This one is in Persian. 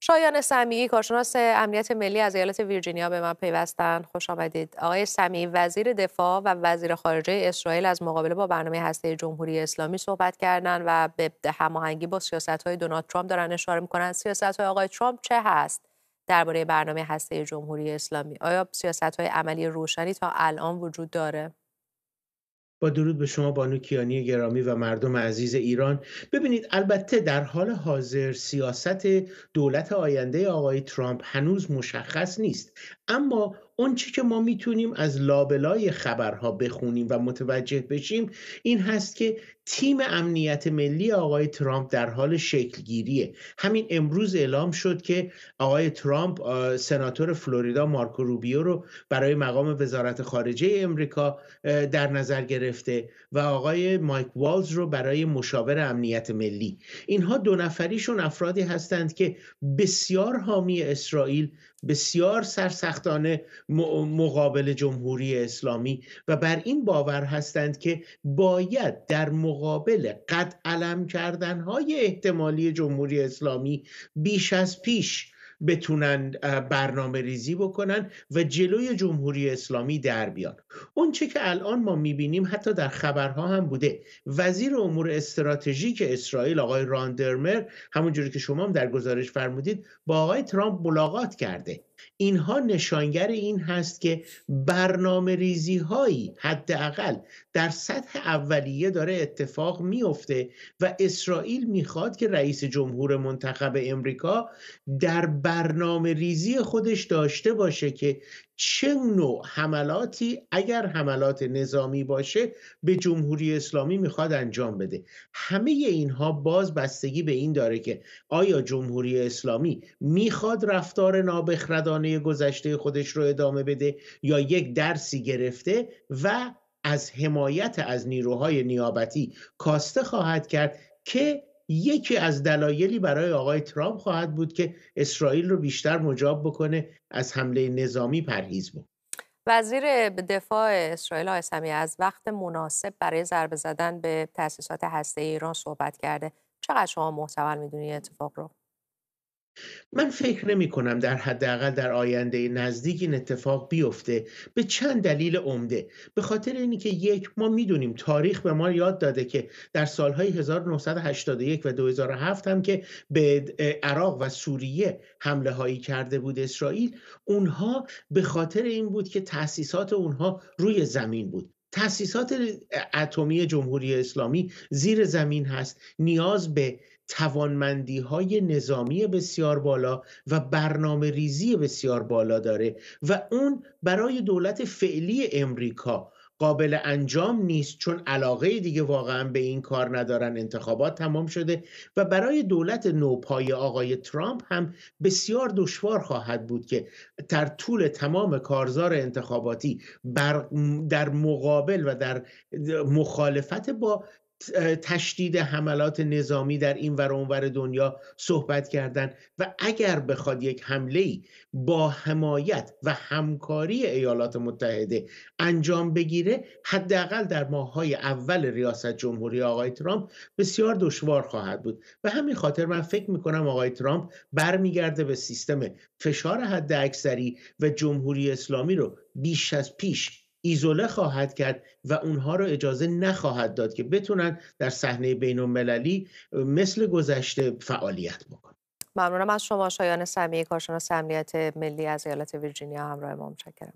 شایان سمیعی کارشناس امنیت ملی از ایالت ویرجینیا به من پیوستن. خوش آمدید. آقای سمیعی وزیر دفاع و وزیر خارجه اسرائیل از مقابله با برنامه هسته جمهوری اسلامی صحبت کردن و به هماهنگی با سیاست های دونالد ترامپ دارن اشاره می‌کنن. سیاست های آقای ترامپ چه هست درباره برنامه هسته جمهوری اسلامی؟ آیا سیاست های عملی روشنی تا الان وجود داره؟ با درود به شما بانو کیانی گرامی و مردم عزیز ایران. ببینید البته در حال حاضر سیاست دولت آینده آقای ترامپ هنوز مشخص نیست. اما اون چی که ما می‌تونیم از لابلای خبرها بخونیم و متوجه بشیم این هست که تیم امنیت ملی آقای ترامپ در حال شکلگیریه. همین امروز اعلام شد که آقای ترامپ سناتور فلوریدا مارکو روبیو رو برای مقام وزارت خارجه امریکا در نظر گرفته و آقای مایک والز رو برای مشاور امنیت ملی. اینها دو نفریشون افرادی هستند که بسیار حامی اسرائیل بسیار سرسختانه مقابل جمهوری اسلامی و بر این باور هستند که باید در مقابل قد علم کردنهای احتمالی جمهوری اسلامی بیش از پیش بتونن برنامه ریزی بکنن و جلوی جمهوری اسلامی در بیان. اون چه که الان ما می‌بینیم حتی در خبرها هم بوده. وزیر امور استراتژیک اسرائیل آقای راندرمر همونجوری که شما هم در گزارش فرمودید با آقای ترامپ ملاقات کرده. اینها نشانگر این هست که برنامه ریزی هایی حداقل در سطح اولیه داره اتفاق میفته و اسرائیل می‌خواد که رئیس جمهور منتخب امریکا در برنامه ریزی خودش داشته باشه که چه نوع حملاتی اگر حملات نظامی باشه به جمهوری اسلامی می‌خواد انجام بده. همه اینها باز بستگی به این داره که آیا جمهوری اسلامی می‌خواد رفتار نابخردانه گذشته خودش رو ادامه بده یا یک درسی گرفته و از حمایت از نیروهای نیابتی کاسته خواهد کرد که یکی از دلایلی برای آقای ترامپ خواهد بود که اسرائیل رو بیشتر مجاب بکنه از حمله نظامی پرهیز بود. وزیر دفاع اسرائیل آقای از وقت مناسب برای ضربه زدن به تأسیسات هسته ایران صحبت کرده. چقدر شما محتمل می‌دونی اتفاق رو؟ من فکر نمی کنم در حداقل در آینده نزدیک این اتفاق بیفته. به چند دلیل عمده. به خاطر اینی که یک ما می‌دونیم تاریخ به ما یاد داده که در سالهای 1981 و 2007 هم که به عراق و سوریه حمله هایی کرده بود اسرائیل اونها به خاطر این بود که تأسیسات اونها روی زمین بود. تأسیسات اتمی جمهوری اسلامی زیر زمین هست نیاز به توانمندی های نظامی بسیار بالا و برنامه ریزی بسیار بالا داره و اون برای دولت فعلی امریکا قابل انجام نیست چون علاقه دیگه واقعا به این کار ندارن انتخابات تمام شده و برای دولت نوپای آقای ترامپ هم بسیار دشوار خواهد بود که در طول تمام کارزار انتخاباتی در مقابل و در مخالفت با تشدید حملات نظامی در این ور اونور دنیا صحبت کردن و اگر بخواد یک حمله ای با حمایت و همکاری ایالات متحده انجام بگیره حداقل در ماههای اول ریاست جمهوری آقای ترامپ بسیار دشوار خواهد بود. و همین خاطر من فکر می‌کنم آقای ترامپ برمیگرده به سیستم فشار حد اکثری و جمهوری اسلامی رو بیش از پیش ایزوله خواهد کرد و اونها رو اجازه نخواهد داد که بتونن در صحنه بین المللی مثل گذشته فعالیت بکنن. ممنونم از شما شایان سمیه کارشناس امنیت ملی از ایالت ویرجینیا همراه ما متشکرم.